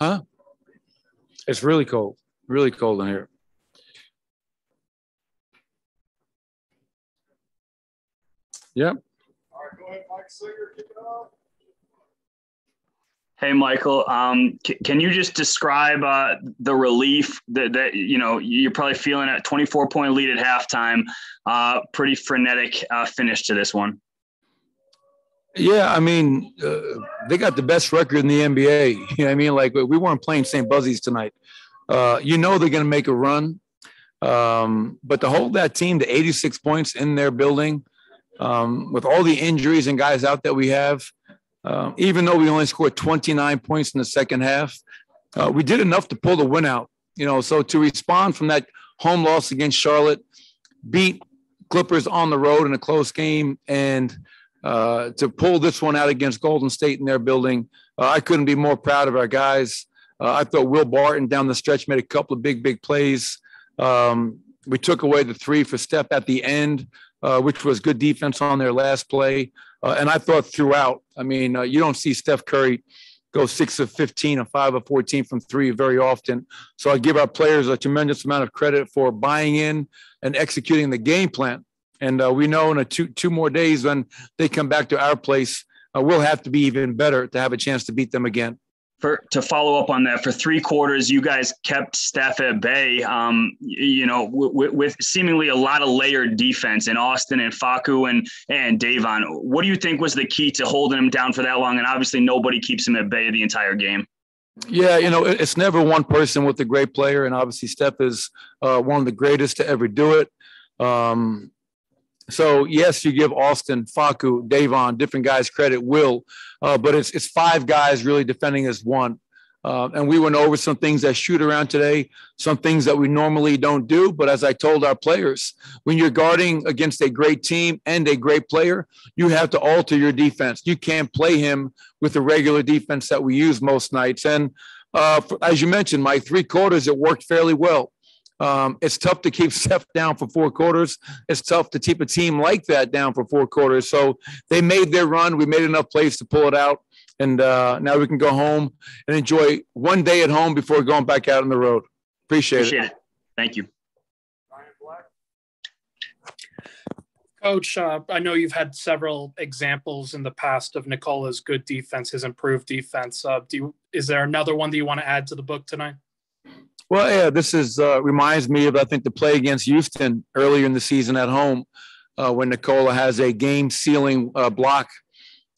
Huh? It's really cold. Really cold in here. Yep. All right, go ahead, Mike Singer, kick it off. Hey, Michael. Um, c- can you just describe uh, the relief that, that you know you're probably feeling at 24 point lead at halftime? Uh, pretty frenetic uh, finish to this one. Yeah, I mean, uh, they got the best record in the NBA. You know I mean? Like we weren't playing St. Buzzies tonight. Uh, you know they're going to make a run, um, but to hold that team to 86 points in their building, um, with all the injuries and guys out that we have, um, even though we only scored 29 points in the second half, uh, we did enough to pull the win out. You know, so to respond from that home loss against Charlotte, beat Clippers on the road in a close game, and uh, to pull this one out against Golden State in their building, uh, I couldn't be more proud of our guys. Uh, I thought Will Barton down the stretch made a couple of big, big plays. Um, we took away the three for Steph at the end, uh, which was good defense on their last play. Uh, and I thought throughout, I mean, uh, you don't see Steph Curry go six of 15 or five of 14 from three very often. So I give our players a tremendous amount of credit for buying in and executing the game plan. And uh, we know in a two, two more days when they come back to our place, uh, we'll have to be even better to have a chance to beat them again. For to follow up on that for three quarters you guys kept steph at bay. Um, you know w- with seemingly a lot of layered defense in austin and facu and and davon. What do you think was the key to holding him down for that long? And obviously nobody keeps him at bay the entire game. Yeah, you know, it's never one person with a great player, and obviously Steph is uh, one of the greatest to ever do it. Um, so yes, you give Austin, Facu, Davon, different guys credit, Will, uh, but it's it's five guys really defending as one. Uh, and we went over some things that shoot around today, some things that we normally don't do. But as I told our players, when you're guarding against a great team and a great player, you have to alter your defense. You can't play him with the regular defense that we use most nights. And uh, as you mentioned, my three quarters, it worked fairly well. Um, it's tough to keep Steph down for four quarters. It's tough to keep a team like that down for four quarters. So they made their run. We made enough plays to pull it out. And uh, now we can go home and enjoy one day at home before going back out on the road. Appreciate, Appreciate it. it. Thank you. Coach, uh, I know you've had several examples in the past of Nikola's good defense, his improved defense. Uh, do you, is there another one that you want to add to the book tonight? Well, yeah, this is uh, reminds me of I think the play against Houston earlier in the season at home uh, when Nikola has a game sealing uh, block.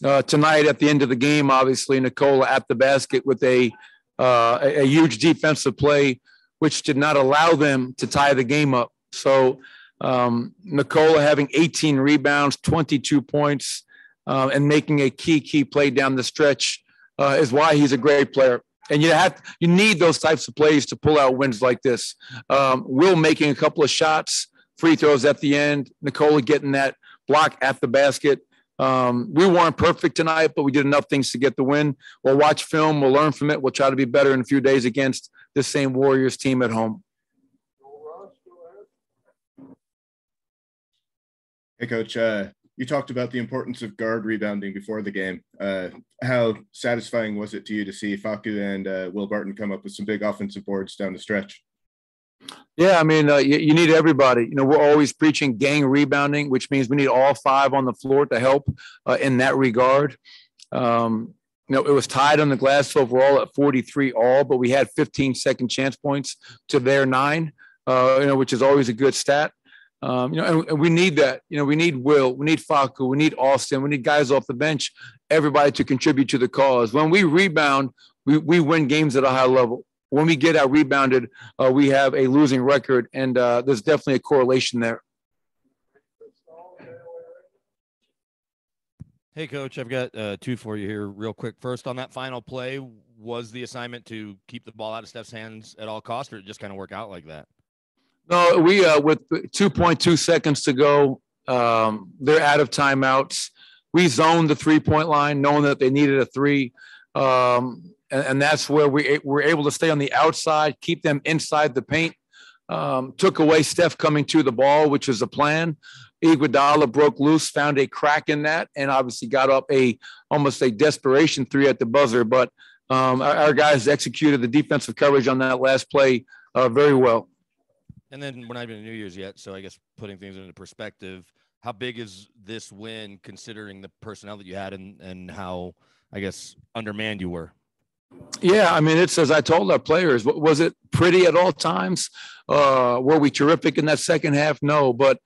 Uh, tonight at the end of the game, obviously Nikola at the basket with a, uh, a a huge defensive play, which did not allow them to tie the game up. So um, Nikola having 18 rebounds, 22 points, uh, and making a key key play down the stretch is why he's a great player and you have you need those types of plays to pull out wins like this. Um, Will making a couple of shots, free throws at the end. Nikola getting that block at the basket. Um, we weren't perfect tonight, but we did enough things to get the win. We'll watch film. We'll learn from it. We'll try to be better in a few days against the same Warriors team at home. Hey, Coach. Uh, you talked about the importance of guard rebounding before the game. Uh, how satisfying was it to you to see Facu and uh, Will Barton come up with some big offensive boards down the stretch? Yeah, I mean, uh, you, you, need everybody. You know, we're always preaching gang rebounding, which means we need all five on the floor to help uh, in that regard. Um, you know, it was tied on the glass overall at 43 all, but we had 15 second chance points to their nine, uh, you know, which is always a good stat. Um, you know, and, and, we need that. You know, we need Will, we need Facu, we need Austin, we need guys off the bench, everybody to contribute to the cause. When we rebound, we, we win games at a high level. When we get out rebounded, uh, we have a losing record, and uh, there's definitely a correlation there. Hey, coach, I've got uh, two for you here, real quick. First, on that final play, was the assignment to keep the ball out of Steph's hands at all costs, or it just kind of work out like that? No, we uh, with 2.2 seconds to go, um, they're out of timeouts. We zoned the three point line, knowing that they needed a three, um, and, and, that's where we were able to stay on the outside, keep them inside the paint. Um, took away Steph coming to the ball, which was a plan. Iguodala broke loose, found a crack in that, and obviously got up a almost a desperation three at the buzzer. But Um, our, our guys executed the defensive coverage on that last play uh, very well. And then we're not even in New Year's yet, so I guess putting things into perspective, how big is this win considering the personnel that you had and and how I guess undermanned you were? Yeah, I mean, it's as I told our players. Was it pretty at all times? Uh, were we terrific in that second half? No, but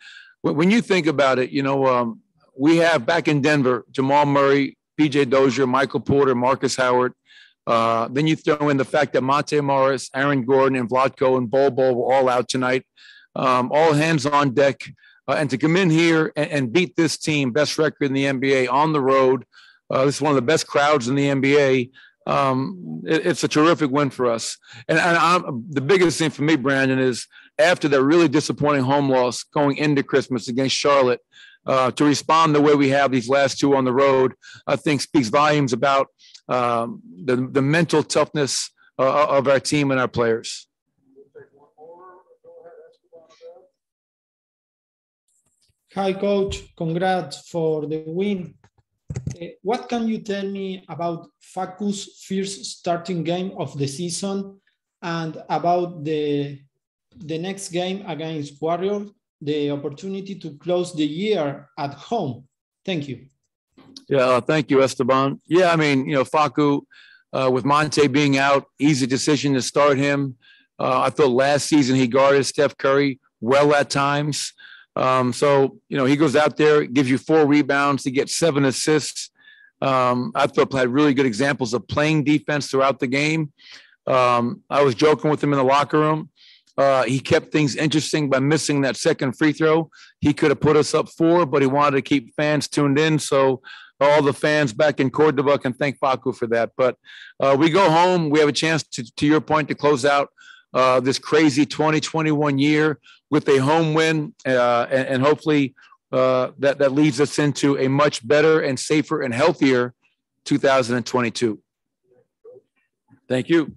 when you think about it, you know, um, we have back in Denver Jamal Murray, PJ Dozier, Michael Porter, Markus Howard. Uh, then you throw in the fact that Monte Morris, Aaron Gordon, and Vlatko and Bol were all out tonight. Um, all hands on deck. Uh, and to come in here and, and, beat this team, best record in the NBA on the road. Uh, this is one of the best crowds in the NBA. Um, it, it's a terrific win for us. And, and the biggest thing for me, Brandon, is after that really disappointing home loss going into Christmas against Charlotte, uh, to respond the way we have these last two on the road, I think speaks volumes about um, the, the mental toughness uh, of our team and our players. Hi, coach. Congrats for the win. Uh, what can you tell me about Facu's first starting game of the season and about the, the next game against Warriors, the opportunity to close the year at home? Thank you. Yeah, uh, thank you, Esteban. Yeah, I mean, you know, Facu, uh, with Monte being out, easy decision to start him. Uh, I thought last season he guarded Steph Curry well at times. Um, so, you know, he goes out there, gives you four rebounds, he gets seven assists. Um, I thought had really good examples of playing defense throughout the game. Um, I was joking with him in the locker room. Uh, he kept things interesting by missing that second free throw. He could have put us up four, but he wanted to keep fans tuned in. So all the fans back in Cordoba can thank Facu for that. But uh, we go home. We have a chance to, to your point, to close out uh, this crazy 2021 year with a home win, uh, and, and, hopefully uh, that that leads us into a much better and safer and healthier 2022. Thank you.